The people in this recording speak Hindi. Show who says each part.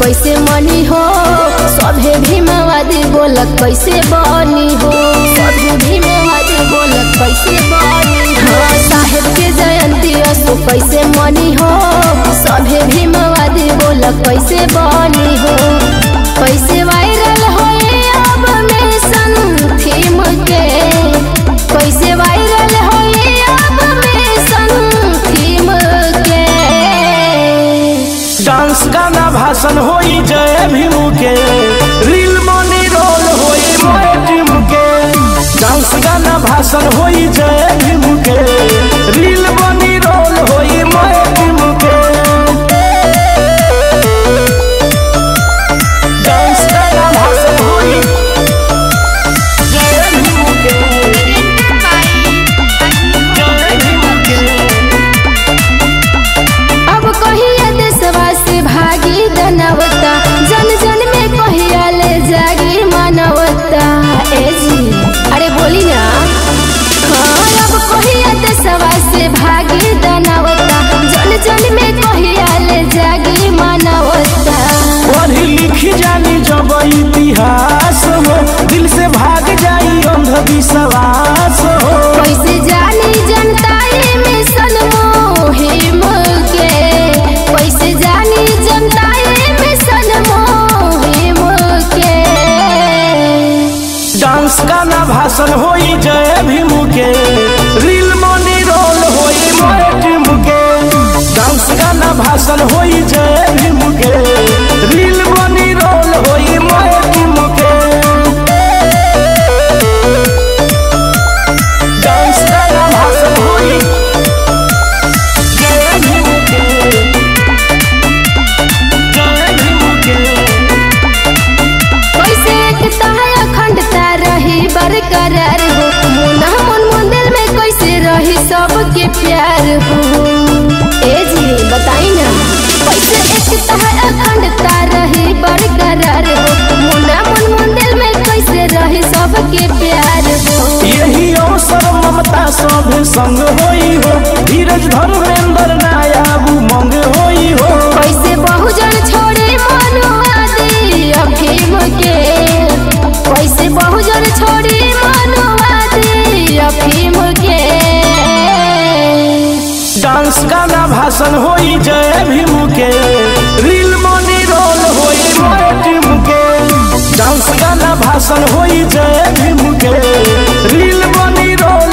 Speaker 1: कैसे मनी हो? सभे भीमवादी बोलक कैसे बनी हो? सभे भीमवादी बोलक कैसे बनी हो? कैसे वायरल होए अब मिशन थीम के? कैसे वायरल होए अब मिशन थीम के?
Speaker 2: डांस गाना भाषण होई जय भीम के। रील मनी रोल होई मोए के। डांस गाना भाषण होई जय
Speaker 1: जानी
Speaker 2: इतिहास हो। दिल से भाग जाई अंधविश्वास हो।
Speaker 1: कैसे जानी जनता ये मिशन मुहिम के कैसे जानी जनता ये मिशन मुहिम के
Speaker 2: डांस गाना भाषण होई जय भीम के रील मनी रोल होई मोए टीम के डांस गाना भाषण होई जय भीम के
Speaker 1: सबके प्यार हो ए जी बताई ना। कैसे एक अखंडता रही बरकरार हो। मंदिर में कैसे रही
Speaker 2: यही अवसर ममता सब संग हो। धीरज धर्मेंद्र डांस गाना भाषण हो जय भीम के रील मनी रोल हो टीम के डांस गाना भाषण हो जय भीम के रील मनी रोल